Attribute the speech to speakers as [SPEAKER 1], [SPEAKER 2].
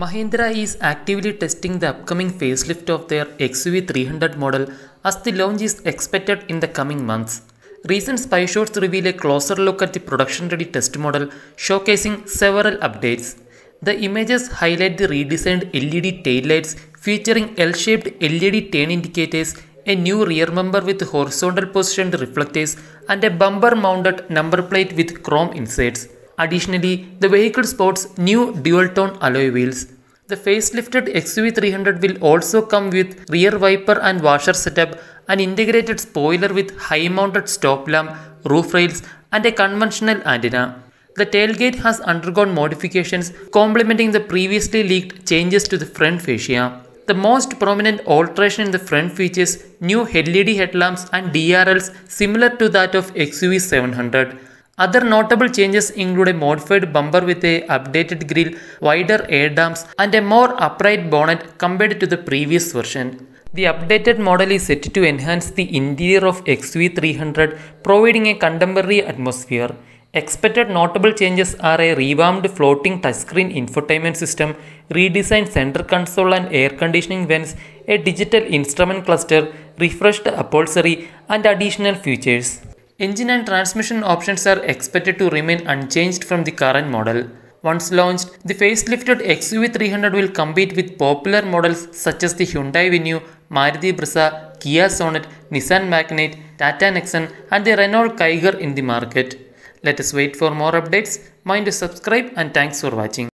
[SPEAKER 1] Mahindra is actively testing the upcoming facelift of their XUV 300 model as the launch is expected in the coming months. Recent spy shots reveal a closer look at the production ready test model, showcasing several updates. The images highlight the redesigned LED taillights featuring L shaped LED turn indicators, a new rear bumper with horizontal positioned reflectors, and a bumper mounted number plate with chrome inserts. Additionally, the vehicle sports new dual tone alloy wheels. The facelifted XUV 300 will also come with rear wiper and washer setup, an integrated spoiler with high mounted stop lamp, roof rails, and a conventional antenna. The tailgate has undergone modifications complementing the previously leaked changes to the front fascia. The most prominent alteration in the front features new LED headlamps and DRLs similar to that of XUV 700. Other notable changes include a modified bumper with a updated grille, wider air dams, and a more upright bonnet compared to the previous version. The updated model is set to enhance the interior of XUV300, providing a contemporary atmosphere. Expected notable changes are a revamped floating touchscreen infotainment system, redesigned center console and air conditioning vents, a digital instrument cluster, refreshed upholstery, and additional features. Engine and transmission options are expected to remain unchanged from the current model. Once launched, the facelifted XUV 300 will compete with popular models such as the Hyundai Venue, Maruti Brezza, Kia Sonet, Nissan Magnite, Tata Nexon, and the Renault Kiger in the market. Let us wait for more updates. Mind to subscribe and thanks for watching.